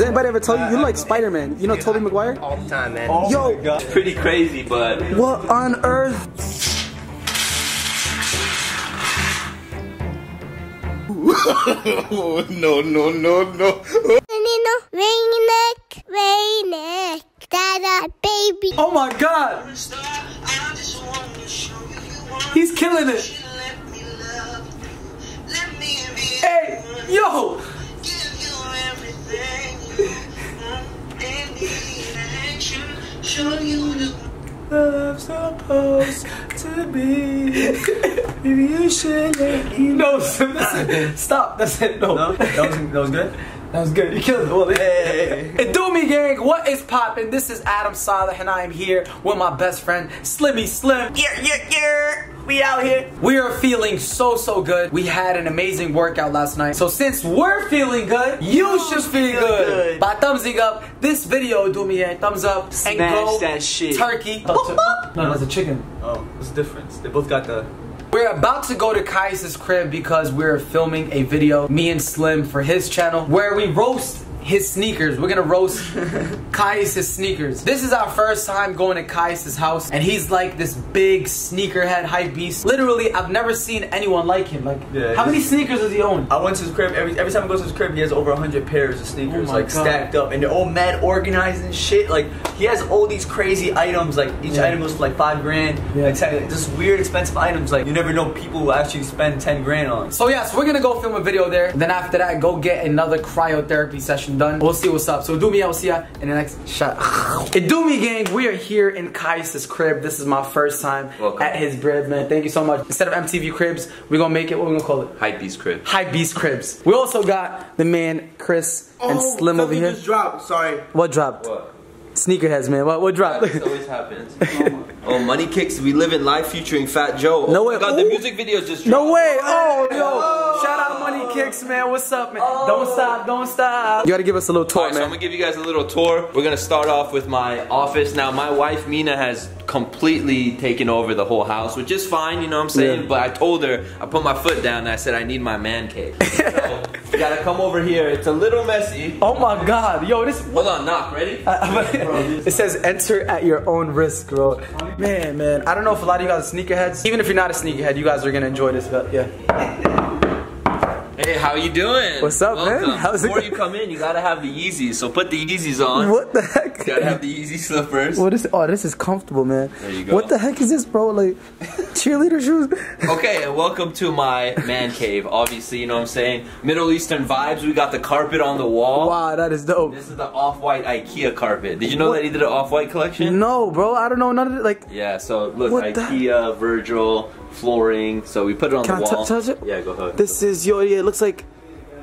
Has anybody ever tell you you look like Spider-Man? You know Tobey Maguire? All the time, man. Oh Yo. my God. Pretty crazy, but What on earth? Oh, no, no, no, no. Nino, Rainek, Rainek, Dada, baby. Oh my god! He's killing it! Hey, yo! I'm supposed to be. Maybe you should let me know. Listen, Stop. That's it. No. No, that was, that was good. That was good. You killed it. Well, Hey. Hey, do me gang, what is poppin'? This is Adam Saleh and I am here with my best friend Slimmy Slim. Yeah, yeah, yeah. We out here. We are feeling so so good. We had an amazing workout last night. So since we're feeling good, you, should feel, feel good. good. By thumbsing up this video, do me a thumbs up and Smash go that shit. turkey. Oh, no, that's a chicken. Oh, what's the difference? They both got the. We're about to go to Qias' crib because we're filming a video, me and Slim, for his channel, where we roast his sneakers. We're gonna roast Qias' sneakers. This is our first time going to Qias' house, and he's like this big sneakerhead hype beast. Literally, I've never seen anyone like him. Like, Yeah, how many sneakers does he own? I went to his crib. Every every time I go to his crib, he has over hundred pairs of sneakers, Oh like God. stacked up, and they're all mad organized and shit. Like he has all these crazy items. Like each Yeah. item goes for like five grand. Yeah. Like, ten- just weird, expensive items. Like you never know people will actually spend ten grand on. So yes, we're gonna go film a video there. Then after that, go get another cryotherapy session done. We'll see what's up. So do me, I'll see ya in the next shot. It do me, gang. We are here in Qias' crib. This is my first time Welcome. at his crib, man. Thank you so much. Instead of MTV cribs, we're gonna make it. What we gonna call it? Hypebeast crib. Hype Beast cribs. We also got the man Chris and oh, Slim over here. just dropped. Sorry. What dropped? What? Sneakerheads, man. What what dropped? This always happens. Oh, oh, Money Kicks, we live in live featuring Fat Joe. No oh way. God, the music video just dropped. No way! Oh, yo! Shout out Money Kicks, man. What's up, man? Oh. Don't stop, don't stop. You gotta give us a little tour, Alright, so I'm gonna give you guys a little tour. We're gonna start off with my office. Now, my wife Mina has completely taken over the whole house, which is fine, you know what I'm saying? Yeah. But I told her, I put my foot down and I said I need my man cave. so, come over here. It's a little messy. Oh my god, yo, this. Hold on, knock, ready? it says enter at your own risk, bro. Man, man, I don't know if a lot of you guys are sneakerheads. Even if you're not a sneakerhead, you guys are gonna enjoy this. But yeah. Hey, how you doing? What's up, man? How's it Before you come in, you gotta have the Yeezys. So put the Yeezys on. What the heck? You gotta have the Yeezy slippers. What is? Oh, this is comfortable, man. There you go. What the heck is this, bro? Like cheerleader shoes? Okay, and welcome to my man cave. Obviously, you know what I'm saying? Middle Eastern vibes. We got the carpet on the wall. Wow, that is dope. This is the off-white IKEA carpet. Did you know What? that he did an off-white collection? No, bro, I don't know none of it. Like, Yeah, so look, What IKEA, Virgil, flooring. So we put it on Can the I wall. touch it? Yeah, go ahead. this is yo. Yeah, it looks like.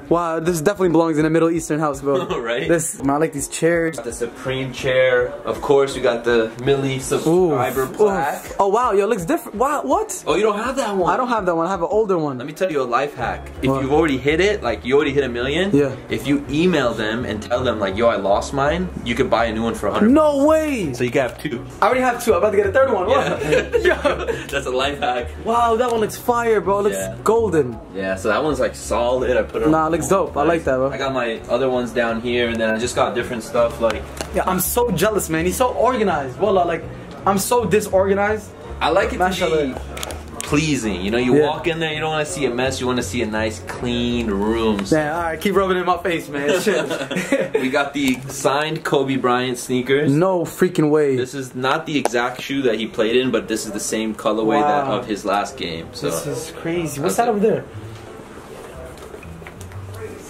Wow, this definitely belongs in a Middle Eastern house, bro. Right? This, I like these chairs. the Supreme chair. Of course, we got the Millie subscriber Oof, plaque. oof. Oh wow, yo, it looks different. Wow, what? Oh, you don't have that one? I don't have that one. I have an older one. Let me tell you a life hack. If What? you've already hit it, like you already hit a million, Yeah. if you email them and tell them like, yo, I lost mine, you could buy a new one for a hundred. No way. So you can have two. I already have two. I'm about to get a third one. What? Yeah. That's a life hack. Wow, that one looks fire, bro. It looks Yeah. golden. Yeah, so that one's like solid. I put it on. Nah, it looks dope. I like that, bro. I got my other ones down here, and then I just got different stuff like. Yeah, I'm so jealous, man. He's so organized. Well, like, I'm so disorganized. I like it to Mashallah. be pleasing. You know, you Yeah. walk in there, you don't want to see a mess. You want to see a nice, clean room. So Man, all right, keep rubbing in my face, man. Shit. we got the signed Kobe Bryant sneakers. no freaking way. This is not the exact shoe that he played in, but this is the same colorway that of his last game. So This is crazy. What's that over there?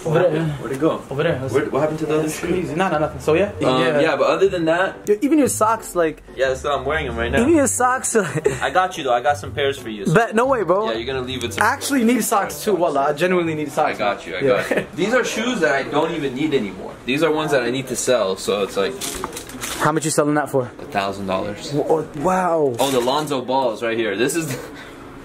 Over there. where'd it go? Over there. Where, what happened to the other That's shoe? crazy. Nah, nah, nothing. So yeah. Um, yeah. but other than that, Yo, Even your socks, like, yeah, that's what I'm wearing them right now. even your socks. Like, I got you though. I got some pairs for you. So bet no way, bro. yeah, you're gonna leave it. To I actually need socks too. Wallah, I genuinely need I socks. got you. I Yeah. got you. These are shoes that I don't even need anymore. These are ones that I need to sell. So it's like How much you selling that for? a thousand dollars. Oh, wow. Oh, the Lonzo balls right here. This is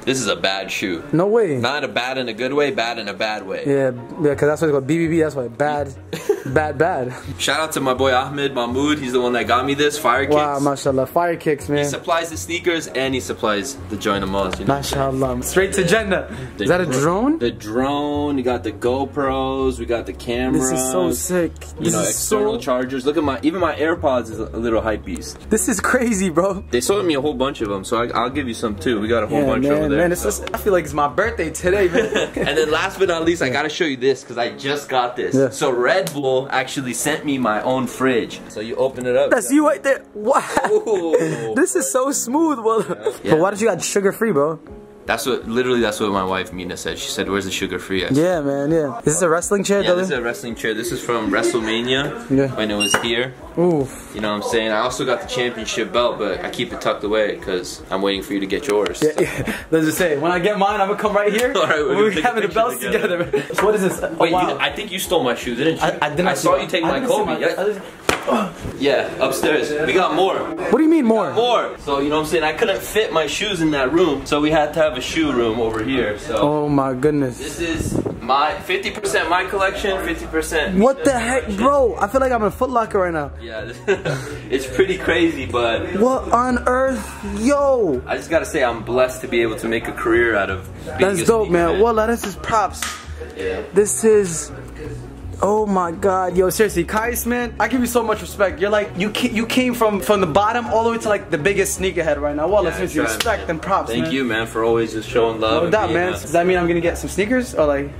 this is a bad shoe. No way. Not a bad in a good way, bad in a bad way. Yeah, yeah, because that's what it's called. BBB. That's why bad. Bad, bad. Shout out to my boy Ahmed Mahmoud. He's the one that got me this fire kicks. Wow, mashallah. Fire kicks, man. He supplies the sneakers and he supplies the joint of Mars, you know. Mashallah. Straight to Jannah. Is that a drone? The drone. You got the GoPros. We got the cameras. This is so sick. You This know, external so. chargers. Look at my even my AirPods is a little hype beast. This is crazy, bro. They sold me a whole bunch of them, so I, I'll give you some too. We got a whole Yeah, bunch over man, there. man. It's so. just, I feel like it's my birthday today, man. and then last but not least, I gotta show you this because I just got this. Yeah. So Red Bull actually sent me my own fridge. So you open it up. That's you right there. Wow. This is so smooth, bro. But why did you got sugar free, bro? That's what literally that's what my wife Mina said. She said, "Where's the sugar free?" Yeah, man. Yeah. This is this a wrestling chair, Yeah, this is a wrestling chair. This is from WrestleMania Yeah. when it was here. Oof. You know what I'm saying? I also got the championship belt, but I keep it tucked away because I'm waiting for you to get yours. Yeah, yeah. Let's just say, when I get mine, I'm gonna come right here. All right, we're we're gonna take a having the belts together. together. What is this? Oh, Wait, wow. you, I think you stole my shoe, didn't you? I, I not saw you take I my Kobe. I didn't- yeah, upstairs. We got more. What do you mean more? More. So you know what I'm saying? I couldn't fit my shoes in that room, so we had to have a shoe room over here. So Oh my goodness. this is my 50% my collection, 50%. What the heck, bro? I feel like I'm in Foot Locker right now. Yeah, it's pretty crazy, but What on earth? Yo! I just gotta say I'm blessed to be able to make a career out of. Being That's dope, man. sneakerhead. Wallah, this is props. Yeah. This is. Oh my God, yo, seriously, Qias, man, I give you so much respect. You're like, you ca- you came from from the bottom all the way to like the biggest sneakerhead right now. Wallah, Yeah, I seriously, try, respect man. and props, Thank man. you, man, for always just showing love. No and doubt, man. a- Does that mean I'm gonna get some sneakers or like?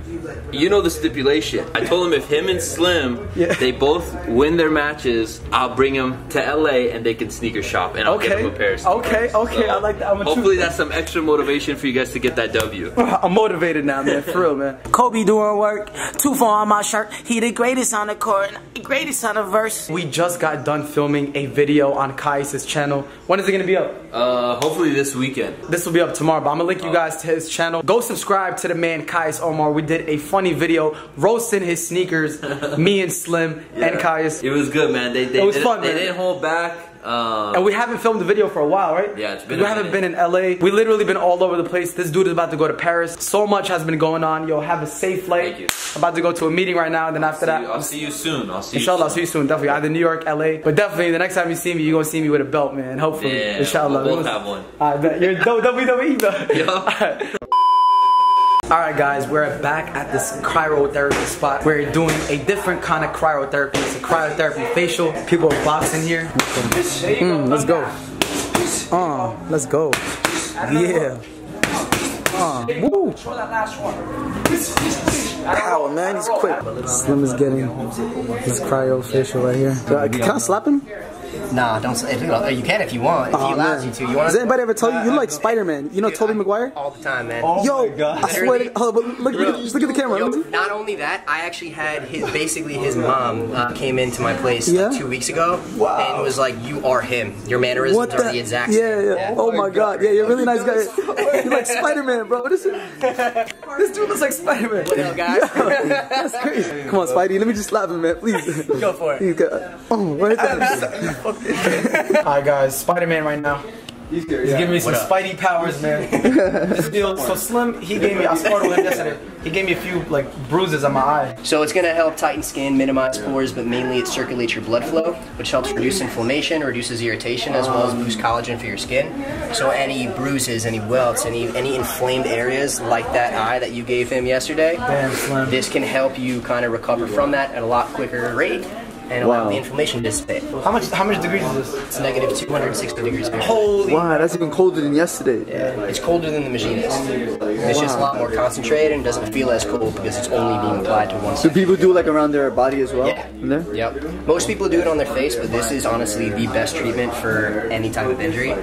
You know the stipulation. I told him if him and Slim, Yeah. they both win their matches, I'll bring them to LA and they can sneaker shop and I'll get Okay. them a pair of sneakers. Okay, okay, I like that. I'm a hopefully that's some extra motivation for you guys to get that W. I'm motivated now, man. For real, man. Kobe doing work, two for on my shirt. He the greatest on the court, the greatest on the verse. We just got done filming a video on Qias' channel. When is it gonna be up? Uh, hopefully this weekend. This will be up tomorrow, but I'm gonna link you guys to his channel. Go subscribe to the man Qias Omar. We did a funny video roasting his sneakers, me and Slim and Qias. It was good, man. They, they, It was didn't, fun, they man. didn't hold back. Um, And we haven't filmed the video for a while, right? Yeah, it's been We haven't minute. been in LA. We literally been all over the place. This dude is about to go to Paris. So much has been going on. Yo, have a safe flight. Thank you. About to go to a meeting right now, and then after that, you- I'll see you soon. I'll see you. Inshallah, I'll you see you soon. Definitely, either New York, LA, but definitely the next time you see me, you're gonna see me with a belt, man. Hopefully, Yeah, inshallah. we'll both have one. I bet you're WWE belt. Yo. All right, guys, we're back at this cryotherapy spot. We're doing a different kind of cryotherapy. It's a cryotherapy facial. People are boxing here. Mm, let's go. Uh, let's go. Yeah. Uh, woo. Power, man. He's quick. Slim is getting his cryo facial right here. Can I slap him? Nah, don't. Say, you can if you want. If Aw, he allows man. you to. You want Does anybody ever tell you you look like Spider-Man? You know Tobey Maguire? all the time, man. Yo, I swear to hold look, look, just look at the camera. Yo, Let me see. not only that, I actually had his basically his mom uh, came into my place Yeah? like two weeks ago Wow. and was like, "You are him. Your mannerisms What are the? the exact yeah, same." yeah, Oh my god. Yeah, you're a really nice guy. You're like Spider-Man, bro. This, this dude looks like Spider-Man. Yo, guys. That's crazy. Come on, Spidey. Let me just slap him, man. Please. Go for it. Oh, right there. Hi, guys. Spider-Man right now. He's giving me some What? Spidey powers, man. This deal- so Slim, he gave me. I sparred with him yesterday. He gave me a few like bruises on my eye. So it's gonna help tighten skin, minimize pores, but mainly it circulates your blood flow, which helps reduce inflammation, reduces irritation, as well as boost collagen for your skin. So any bruises, any welts, any any inflamed areas like that eye that you gave him yesterday, Damn, Slim. this can help you kind of recover from that at a lot quicker rate and allow the inflammation to dissipate. How much? How much degrees is this? It's negative 260 degrees. Fahrenheit. Holy. Wow, that's even colder than yesterday. Yeah, it's colder than the machinist. It's just a lot more concentrated and doesn't feel as cold because it's only being applied to one Do side. people do like around their body as well? Yeah. In there? Yep. Most people do it on their face, but this is honestly the best treatment for any type of injury.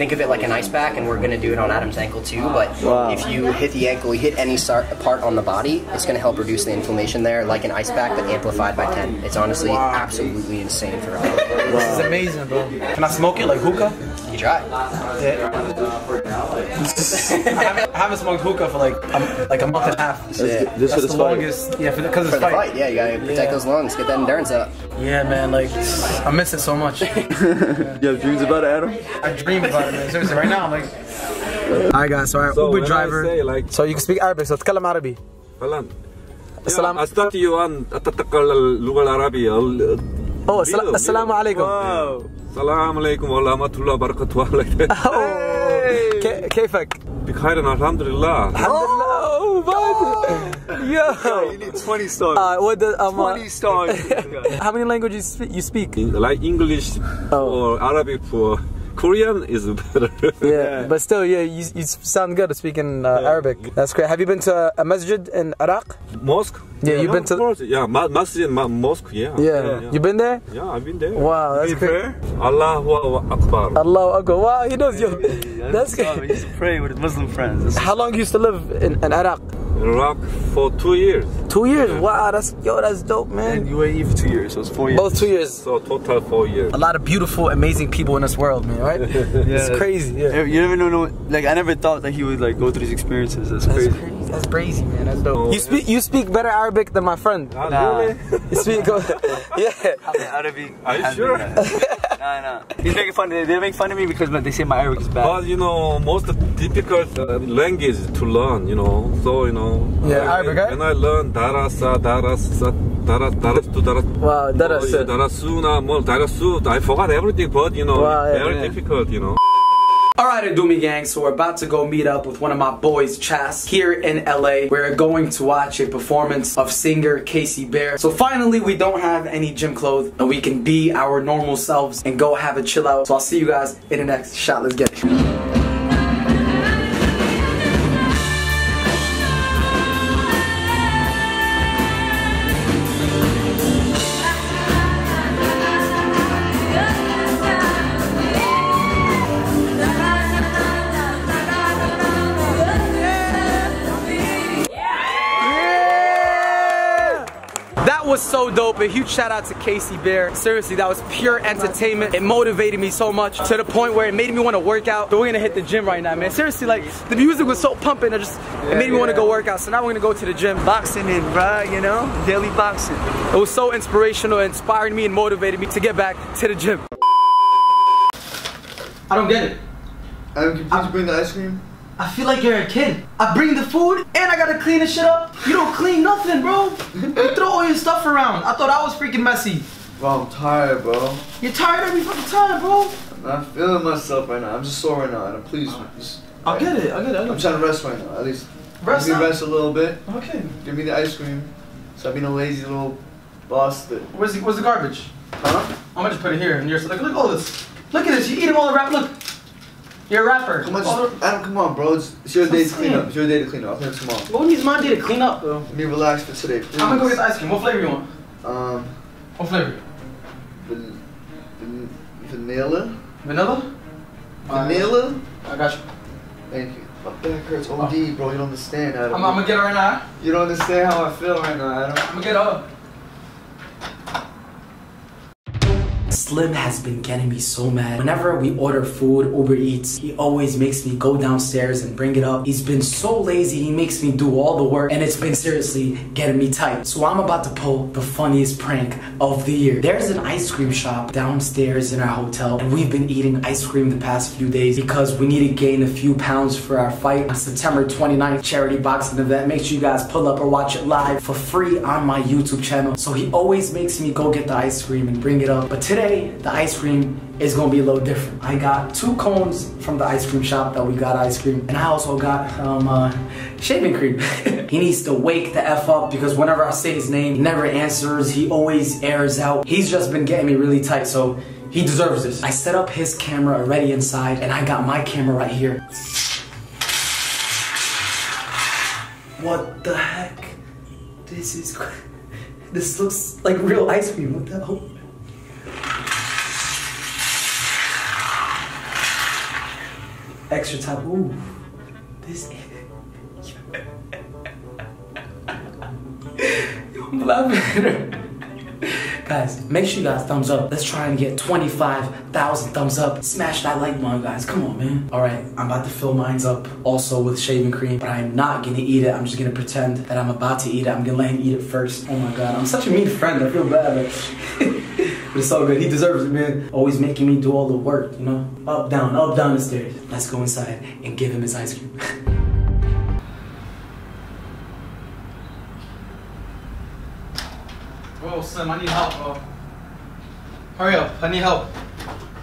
Think of it like an ice pack, and we're going to do it on Adam's ankle too. But Wow. if you hit the ankle, you hit any sar- part on the body, it's going to help reduce the inflammation there, like an ice pack, but amplified by 10. It's honestly absolutely insane for a This is amazing, bro. Can I smoke it like hookah? You try. I haven't, I haven't smoked hookah for like a, like a month and a half. This for That's the the fight. longest. Yeah, because For it's the fight. fight, yeah, you got to protect Yeah. those lungs, get that endurance up. Yeah, man. Like I miss it so much. You have dreams about it, Adam? I dream about it, man. Seriously, right now I'm like. Alright, guys. So our So Uber when I driver. say, like- so you can speak Arabic. So تكلم عربي. فعلا Assalam. أستطيع أن أتتكلم اللغة العربية Oh, assala- assalamu alaikum. السلام عليكم ورحمة الله وبركاته Oh. K- كيفك؟ بخير الحمد لله Oh, man. Yo. You need 20 stars. Uh, what the, um, uh, 20 stars. how many languages speak, you speak? like English Oh. or Arabic for Korean is better Yeah, but still, yeah, you, you sound good speaking uh, Arabic. That's great. Have you been to a masjid in Iraq? mosque Yeah, you've been to- course. yeah ma- masjid ma- mosque yeah Yeah. You've been there? yeah I've been there Wow, that's great. Allahu Akbar Allahu Akbar. Wow, he knows you. That's He good. used to pray with Muslim friends. How long you used to live in, in Iraq? Iraq for two years Two years. Wow, that's yo, that's dope, man. And man. UAE for two years, so it's four years. Both two years. so total four years A lot of beautiful, amazing people in this world, man. Right? It's crazy. Yeah. You never know, like I never thought that he would like go through these experiences. That's, That's crazy. crazy. That's crazy, man. That's dope. You speak you speak better Arabic than my friend. Ah, Nah. really You speak yeah. Arabic. Are you sure? Nah, nah. He's making fun. They, they make fun of me because they say my Arabic is bad. But you know, most difficult uh, language to learn. You know, so you know. Yeah, I- Arabic, right? When I learn darasa, darasa, daras, daras to daras. Wow, daras, yeah, yeah. darasuna, more darasu. I forgot everything, but you know, Wow, yeah, very yeah. difficult. You know. Alright, Adoomy gang, so we're about to go meet up with one of my boys, Chas, here in LA. We're going to watch a performance of singer Casey Bear. So finally, we don't have any gym clothes, and we can be our normal selves and go have a chill out. So I'll see you guys in the next shot. Let's get it. Was so dope. A huge shout out to Casey Bear. Seriously, that was pure entertainment. It motivated me so much to the point where it made me want to work out. So we're gonna hit the gym right now, man. Seriously, like the music was so pumping, it just it made me want to go work out. So now we're gonna go to the gym. boxing in, bruh, you know? Daily boxing. It was so inspirational, it inspired me and motivated me to get back to the gym. I don't get it. Adam, can you please bring the ice cream? I feel like you're a kid. I bring the food and I gotta clean the shit up. You don't clean nothing, bro. You throw all your stuff around. I thought I was freaking messy. Bro, I'm tired, bro. You're tired every fucking time, bro. I'm not feeling myself right now. I'm just sore right now, Adam. Please, just, I'll get it. I'll get it. I'll I'm trying to rest right now. At least Rest Let me rest a little bit. Okay. Give me the ice cream. Stop being a lazy little bastard. Where's the, where's the garbage? Huh? I'm gonna just put it here. And you're look, look at all this. Look at this. You eat them all the rap. Look. You're a rapper. Come on, just, Adam, come on, bro. It's, it's your day to clean up. It's your day to clean up. I'll clean up tomorrow. the- What needs my day to clean up, though? Let me relax for today. Please. I'm gonna go get the ice cream. What flavor you want? Um, What flavor? van- van- vanilla? Vanilla? Vanilla? I got you. Thank you. My back hurts OD, bro. You don't understand, Adam. I'm, I'm gonna get it right now. you don't understand how I feel right now, Adam. I'm gonna get up. Slim has been getting me so mad. Whenever we order food, Uber Eats, he always makes me go downstairs and bring it up. He's been so lazy, he makes me do all the work, and it's been seriously getting me tight. So I'm about to pull the funniest prank of the year. There's an ice cream shop downstairs in our hotel, and we've been eating ice cream the past few days because we need to gain a few pounds for our fight on September 29th charity boxing event. Make sure you guys pull up or watch it live for free on my YouTube channel. So he always makes me go get the ice cream and bring it up. But today, the ice cream is gonna be a little different. I got two cones from the ice cream shop that we got ice cream, and I also got um, uh, shaving cream. he needs to wake the F up because whenever I say his name, he never answers. He always airs out. He's just been getting me really tight, so he deserves this. I set up his camera already inside, and I got my camera right here. What the heck? This is. This looks like real ice cream. What the hell? Extra time. Ooh. This. I'm laughing. Guys, make sure you guys thumbs up. Let's try and get 25,000 thumbs up. Smash that like button, guys. Come on, man. All right, I'm about to fill mines up also with shaving cream, but I'm not gonna eat it. I'm just gonna pretend that I'm about to eat it. I'm gonna let him eat it first. Oh my God, I'm such a mean friend. I feel bad. but it's all good. He deserves it, man. Always making me do all the work, you know? Up, down, up, down the stairs. Let's go inside and give him his ice cream. Yo, Slim, I need help, bro. Hurry up, I need help.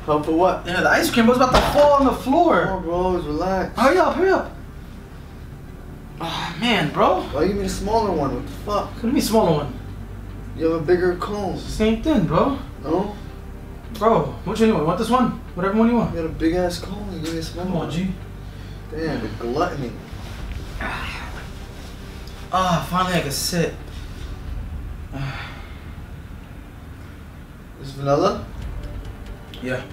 Help for what? Yeah, the ice cream was about to fall on the floor. Oh, bros, relax. Hurry up, hurry up. Oh, man, bro. Why give me the smaller one? What the fuck? Give me a smaller one. You have a bigger cone. Same thing, bro. No? Bro, which one you want? You want this one? Whatever one you want. You got a big ass cone. You give me a small Come on. G. Damn, the gluttony. Ah, finally I can sit. This vanilla? Yeah.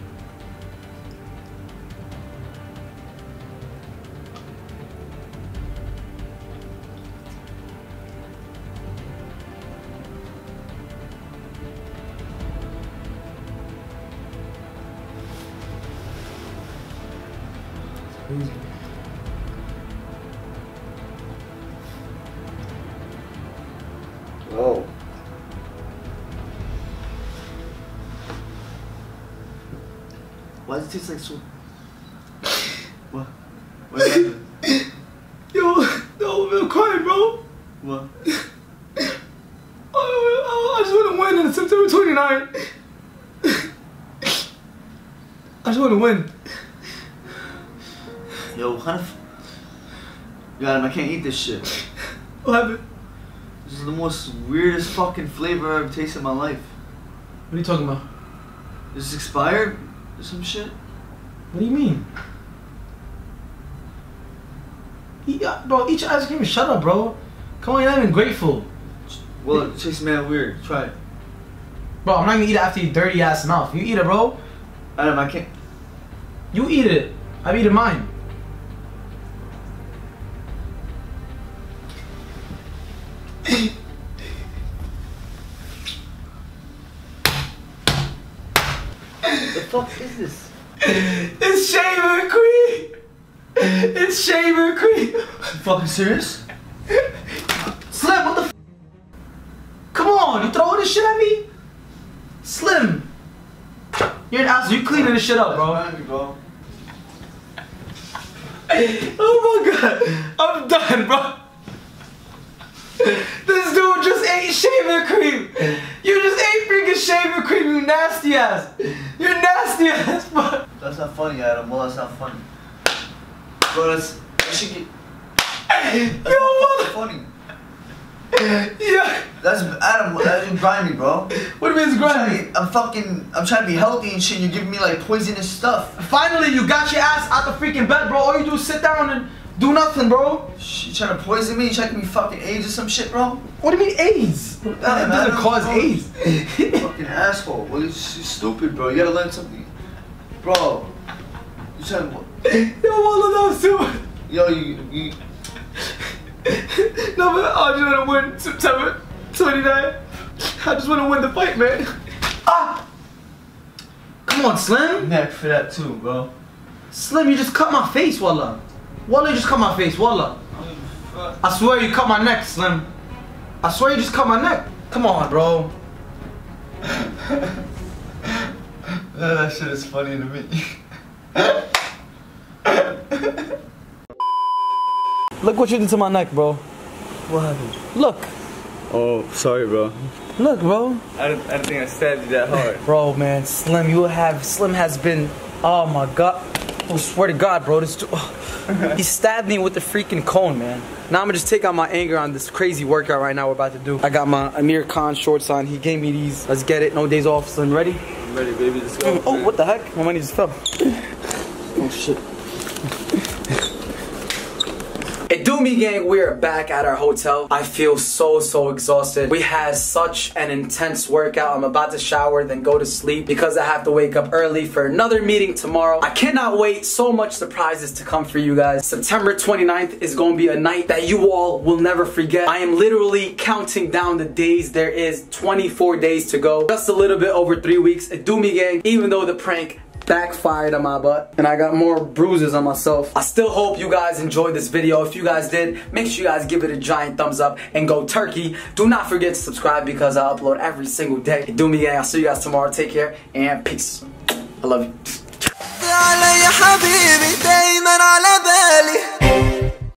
Oh. Why does it taste like so? what? What happened? Yo, no, I'm crying, bro. What? Oh, oh, I just want to win on September 29th. I just want to win. Yo, what kind of? God, I can't eat this shit. What happened? This is the most weirdest fucking flavor I've ever tasted in my life. What are you talking about? Is this expired? Or some shit? What do you mean? Eat, uh, bro, eat your ice cream and shut up, bro. Come on, you're not even grateful. Well, it tastes mad weird. Try it. Bro, I'm not gonna eat it after your dirty ass mouth. You eat it, bro. Adam, I can't. You eat it. I'm eating mine. Fuck is this? It's shaving cream. It's shaving cream. You fucking serious? Slim, what the? F- Come on, you throwing this shit at me? Slim, you're an asshole. You cleaning this shit up, bro. Remind bro. Oh my god, I'm done, bro. This dude just ate shaving cream. You just ate freaking shaving cream, you nasty ass. You're nasty ass, bro. That's not funny, Adam. Well, that's not funny. Bro, that's. That should get. That's Yo, not funny. Yeah. That's Adam. That's grimy, bro. What do you mean it's I'm, trying to- I'm fucking. I'm trying to be healthy and shit. You're giving me like poisonous stuff. Finally, you got your ass out the freaking bed, bro. All you do is sit down and do nothing, bro. Sh- You trying to poison me? You trying to give me fucking AIDS or some shit, bro? What do you mean AIDS? That doesn't cause don't. AIDS. fucking asshole. Well, you're, stupid, bro. You gotta learn something, bro. You trying to? Yo, all of those too. Yo, you you. No, but I just want to win September 29th. I just want to win the fight, man. Ah! Come on, Slim. Neck for that too, bro. Slim, you just cut my face, Wallah. Wallah, you just cut my face, Wallah. I swear you cut my neck, Slim. I swear you just cut my neck. Come on, bro. Oh, that shit is funny to me. Look what you did to my neck, bro. What happened? Look. Oh, sorry, bro. Look, bro. I don't, I don't think I stabbed you that hard. Bro, man, Slim, you have Slim has been. Oh my God! I swear to God, bro, this. Oh, he stabbed me with the freaking cone, man. Now I'm gonna just take out my anger on this crazy workout right now we're about to do. I got my Amir Khan shorts on. He gave me these. Let's get it. No days off. Slim, ready? I'm ready, baby. Let's go. Oh, what the heck? My money just fell. Oh shit. Me gang, we are back at our hotel. I feel so, so exhausted. We had such an intense workout. I'm about to shower, then go to sleep because I have to wake up early for another meeting tomorrow. I cannot wait. So much surprises to come for you guys. September 29th is going to be a night that you all will never forget. I am literally counting down the days. There is 24 days to go. Just a little bit over three weeks. Do me gang, even though the prank backfired on my butt and I got more bruises on myself. I still hope you guys enjoyed this video. If you guys did, make sure you guys give it a giant thumbs up and go turkey. Do not forget to subscribe because I upload every single day. Do me gang. I'll see you guys tomorrow. Take care and peace. I love you.